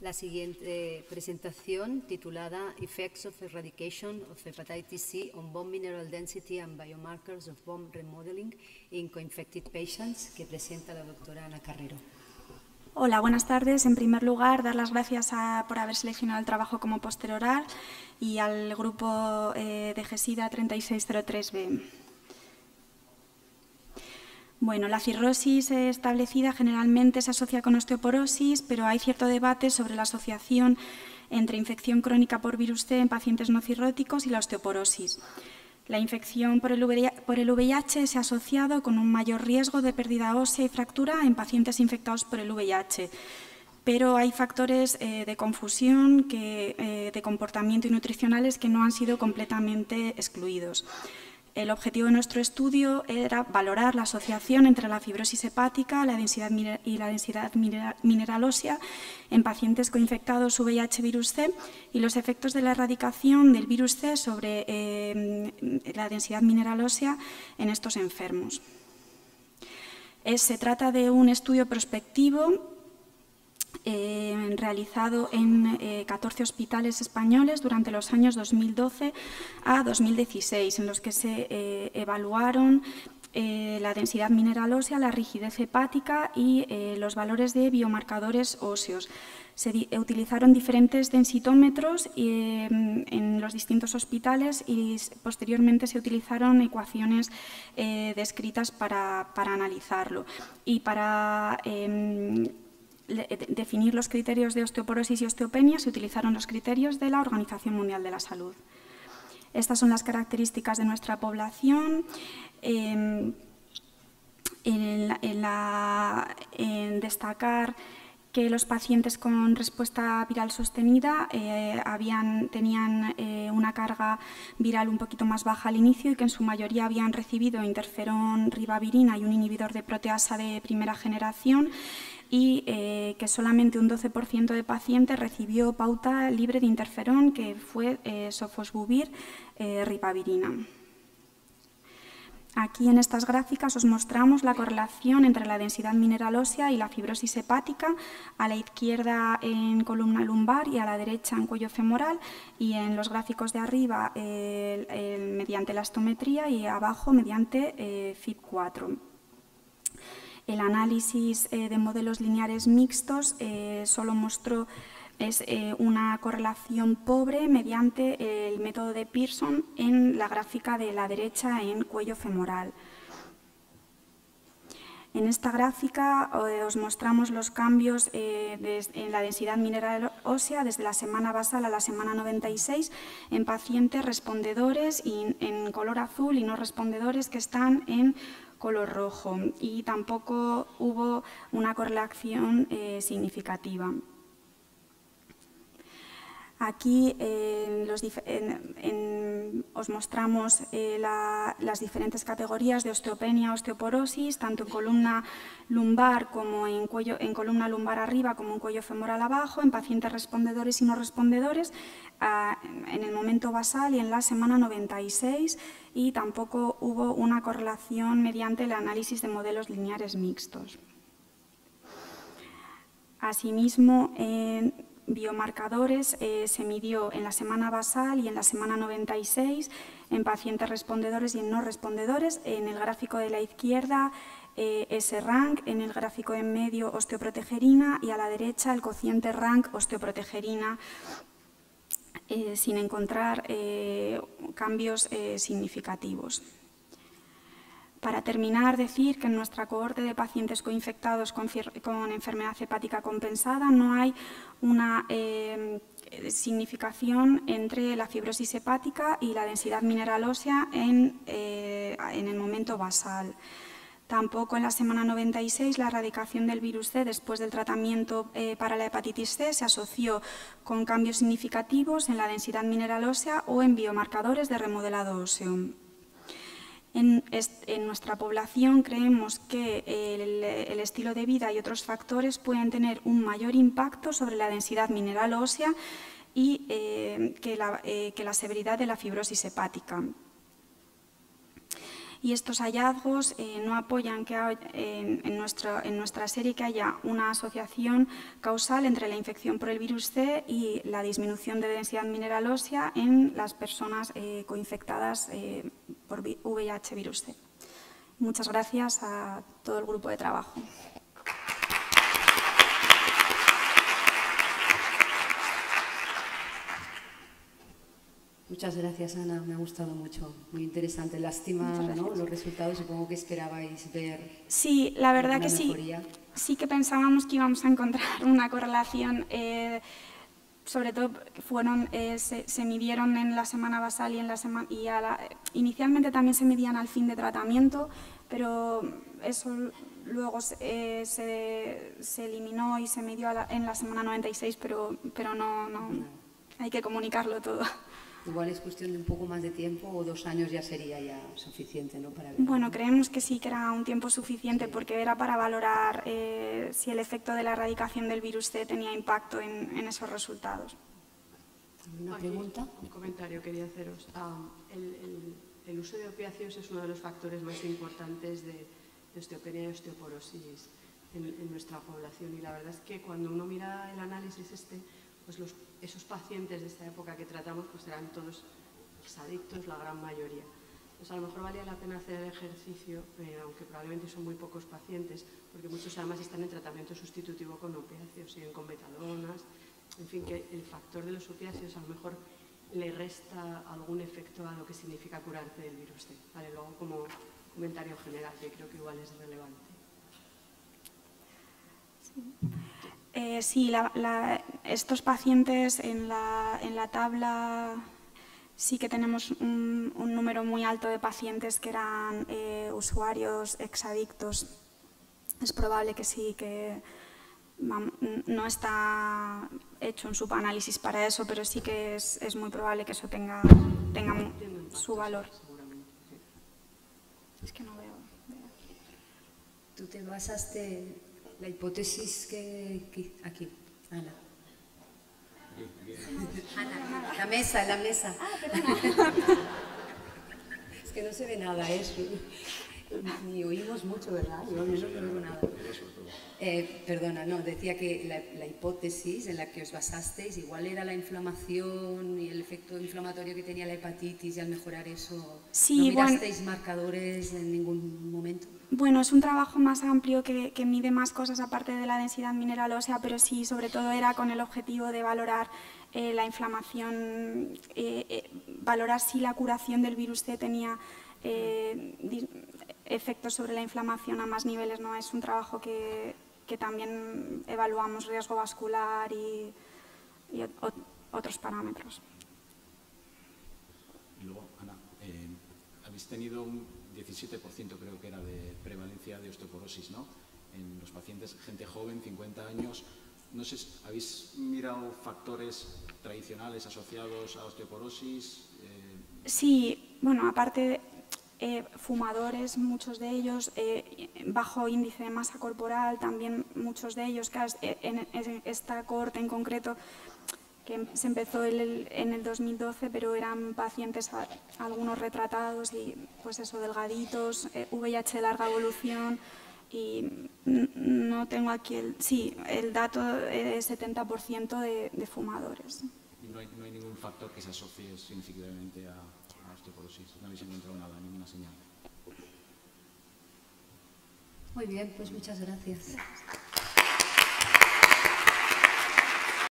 la siguiente presentación titulada Effects of Eradication of Hepatitis C on Bone Mineral Density and Biomarkers of Bone Remodeling in Co-Infected Patients, que presenta la doctora Ana Carrero. Hola, buenas tardes. En primer lugar, dar las gracias por haber seleccionado el trabajo como póster oral y al grupo eh, de GESIDA 3603B. Bueno, la cirrosis establecida generalmente se asocia con osteoporosis, pero hay cierto debate sobre la asociación entre infección crónica por virus C en pacientes no cirróticos y la osteoporosis. La infección por el, VIH se ha asociado con un mayor riesgo de pérdida ósea y fractura en pacientes infectados por el VIH, pero hay factores eh, de confusión eh, de comportamiento y nutricionales que no han sido completamente excluidos. El objetivo de nuestro estudio era valorar la asociación entre la fibrosis hepática la densidad y la densidad mineral ósea en pacientes coinfectados VIH virus C y los efectos de la erradicación del virus C sobre eh, la densidad mineral ósea en estos enfermos. se trata de un estudio prospectivo eh, realizado en 14 eh, hospitales españoles durante los años 2012 a 2016, en los que se eh, evaluaron la densidad mineral ósea, la rigidez hepática y los valores de biomarcadores óseos. Se utilizaron diferentes densitómetros en los distintos hospitales y posteriormente se utilizaron ecuaciones descritas para, para, analizarlo. Y para em, eh, definir los criterios de osteoporosis y osteopenia se utilizaron los criterios de la Organización Mundial de la Salud. Estas son las características de nuestra población. Em, en, destacar que los pacientes con respuesta viral sostenida eh, tenían eh, una carga viral un poquito más baja al inicio y que en su mayoría habían recibido interferón ribavirina y un inhibidor de proteasa de primera generación y eh, que solamente un 12% de pacientes recibió pauta libre de interferón, que fue sofosbuvir ribavirina. Aquí en estas gráficas os mostramos la correlación entre la densidad mineral ósea y la fibrosis hepática, a la izquierda en columna lumbar y a la derecha en cuello femoral, y en los gráficos de arriba mediante la estometría y abajo mediante FIP4. El análisis eh, de modelos lineares mixtos eh, solo mostró es, eh, una correlación pobre mediante el método de Pearson en la gráfica de la derecha en cuello femoral. En esta gráfica os mostramos los cambios en la densidad mineral ósea desde la semana basal a la semana 96 en pacientes respondedores en color azul y no respondedores que están en color rojo y tampoco hubo una correlación eh. Aquí os mostramos eh, las diferentes categorías de osteopenia, osteoporosis, tanto en columna lumbar como en, columna lumbar arriba como en cuello femoral abajo, en pacientes respondedores y no respondedores, en el momento basal y en la semana 96 y tampoco hubo una correlación mediante el análisis de modelos lineares mixtos. Asimismo, biomarcadores eh, se midió en la semana basal y en la semana 96 en pacientes respondedores y en no respondedores. En el gráfico de la izquierda eh, rank, en el gráfico en medio osteoprotegerina y a la derecha el cociente rank osteoprotegerina eh, sin encontrar cambios significativos. Para terminar, decir que en nuestra cohorte de pacientes coinfectados con, enfermedad hepática compensada no hay una eh, significación entre la fibrosis hepática y la densidad mineral ósea en, eh, el momento basal. Tampoco en la semana 96 la erradicación del virus C después del tratamiento eh, para la hepatitis C se asoció con cambios significativos en la densidad mineral ósea o en biomarcadores de remodelado óseo. En, nuestra población creemos que el, estilo de vida y otros factores pueden tener un mayor impacto sobre la densidad mineral ósea y eh, que, la, eh, que la severidad de la fibrosis hepática. y estos hallazgos eh, no apoyan que en, en, nuestra serie haya una asociación causal entre la infección por el virus C y la disminución de densidad mineral ósea en las personas eh, coinfectadas por VIH virus C. Muchas gracias a todo el grupo de trabajo. Muchas gracias, Ana. Me ha gustado mucho. Muy interesante. Lástima, ¿no? Los resultados, supongo que esperabais ver. Sí, la verdad que sí. Sí que pensábamos que íbamos a encontrar una correlación. Eh, sobre todo fueron, eh, se, midieron en la semana basal y en la semana y inicialmente también se medían al fin de tratamiento, pero eso luego eh, se, se, eliminó y se midió en la semana 96, pero, pero no, no, hay que comunicarlo todo. Igual es cuestión de un poco más de tiempo o dos años ya sería ya suficiente, ¿no? Para Bueno, creemos que sí que era un tiempo suficiente porque era para valorar eh, si el efecto de la erradicación del virus C tenía impacto en, esos resultados. ¿Una pregunta? Un comentario quería haceros. Ah, el, uso de opiáceos es uno de los factores más importantes de, osteopenia y osteoporosis en, en nuestra población y la verdad es que cuando uno mira el análisis este, pues los esos pacientes de esta época que tratamos pues eran todos adictos, la gran mayoría. Pues a lo mejor valía la pena hacer ejercicio, eh, aunque probablemente son muy pocos pacientes, porque muchos además están en tratamiento sustitutivo con opiáceos, siguen con betadonas, en fin, que el factor de los opiáceos a lo mejor le resta algún efecto a lo que significa curarte del virus C. Vale, luego como comentario general, que creo que igual es relevante. Eh, sí, estos pacientes en la, tabla sí que tenemos un, número muy alto de pacientes que eran eh, usuarios exadictos. Es probable que sí, que no está hecho un subanálisis para eso, pero sí que es, muy probable que eso tenga, tenga su valor. Es que no veo. Tú te basaste la hipótesis que, aquí, Ana. Ana, la mesa, la mesa. Ah, es que no se ve nada eso. Ni oímos mucho, ¿verdad? Yo no oigo nada. Eh, perdona, no, decía que la, hipótesis en la que os basasteis igual era la inflamación y el efecto inflamatorio que tenía la hepatitis y al mejorar eso, sí, ¿no mirasteis marcadores en ningún momento? Bueno, es un trabajo más amplio que, mide más cosas aparte de la densidad mineral ósea, pero sí, sobre todo era con el objetivo de valorar eh, la inflamación, eh, eh, valorar si la curación del virus C tenía efectos sobre la inflamación a más niveles. ¿no? Es un trabajo que, también evaluamos riesgo vascular y, otros parámetros. Y luego, Ana, habéis tenido un 17% creo que era de prevalencia de osteoporosis, ¿no? En los pacientes, gente joven, 50 años. No sé, ¿habéis mirado factores tradicionales asociados a osteoporosis? Eh, sí, bueno, aparte eh, fumadores, muchos de ellos, eh, bajo índice de masa corporal, también muchos de ellos, en, en esta cohorte en concreto que se empezó en el 2012, pero eran pacientes algunos retratados y pues eso, delgaditos, VIH eh, de larga evolución y no tengo aquí el, sí, el dato es 70% de, de, fumadores. no hay, no hay, ningún factor que se asocie significativamente a, a osteoporosis? ¿No habéis encontrado nada, ninguna señal? Muy bien, pues muchas gracias.